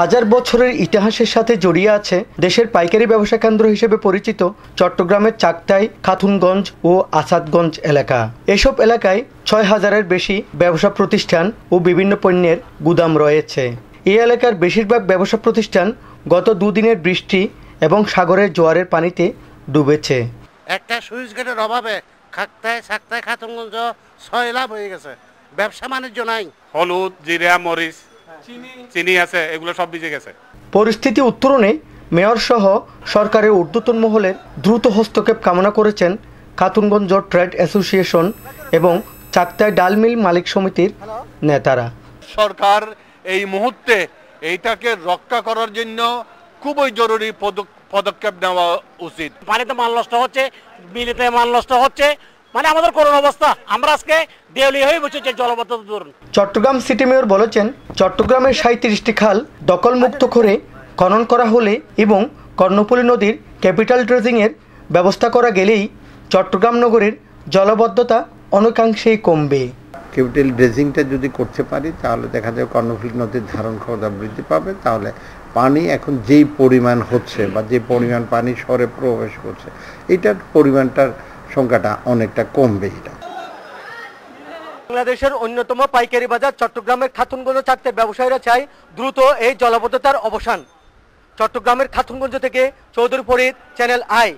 হাজার বছরের ইতিহাসের সাথে জড়িয়ে আছে দেশের পাইকারি ব্যবসা কেন্দ্র হিসেবে পরিচিত চট্টগ্রামের চাকতাই খাতুনগঞ্জ ও আসাদগঞ্জ এলাকা। এসব এলাকায় ছয় হাজারের বেশি ব্যবসা প্রতিষ্ঠান ও বিভিন্ন পণ্যের গুদাম রয়েছে। এই এলাকার বেশিরভাগ ব্যবসা প্রতিষ্ঠান গত দুদিনের বৃষ্টি এবং সাগরের জোয়ারের পানিতে ডুবেছে। একটা সুইচ গেটের অভাবে খাকতায় সাকতায় খাতুনগঞ্জ ছয় লাভ হয়ে গেছে। ব্যবসা বাণিজ্য নাই। হলুদ জিরা মরিচ চিনি। আছে এগুলো সব ভিজে গেছে। পরিস্থিতি উত্তরণে মেয়র সহ সরকারের ঊর্ধ্বতন মহলের দ্রুত হস্তক্ষেপ কামনা করেছেন খাতুনগঞ্জ ট্রেড অ্যাসোসিয়েশন এবং চাকতায় ডাল মিল মালিক সমিতির নেতারা। সরকার এই মুহূর্তে এইটাকে রক্ষা করার জন্য খুবই জরুরি পদক- পদক্ষেপ নেওয়া উচিত। পানিতে মাল নষ্ট হচ্ছে বিলিতে মাল নষ্ট হচ্ছে মানে আমাদের করুণ অবস্থা। আমরা আজকে দেউলি হয়ে বসেছি জলবদ্ধতা দূরণ চট্টগ্রাম সিটি মেয়র বলেছেন চট্টগ্রামের সাঁত্রিশটি খাল দখলমুক্ত করে খনন করা হলে এবং কর্ণফুলী নদীর ক্যাপিটাল ড্রেজিংয়ের ব্যবস্থা করা গেলেই চট্টগ্রাম নগরের জলবদ্ধতা অনেকাংশেই কমবে। কেপিটাল ড্রেজিংটা যদি করতে পারি তাহলে দেখা যায় কর্ণফুলী নদীর ধারণ ক্ষমতা বৃদ্ধি পাবে। তাহলে পানি এখন যেই পরিমাণ হচ্ছে বা যে পরিমাণ পানি শহরে প্রবেশ করছে এটার পরিমাণটার সংখ্যাটা অনেকটা কমবে এটা। বাংলাদেশের অন্যতম পাইকারি বাজার চট্টগ্রামের খাতুনগঞ্জ চাকতে ব্যবসায়ীরা চায় দ্রুত এই জলাবদ্ধতার অবসান। চট্টগ্রামের খাতুনগঞ্জ থেকে চৌধুরী ফরিদ, চ্যানেল আই।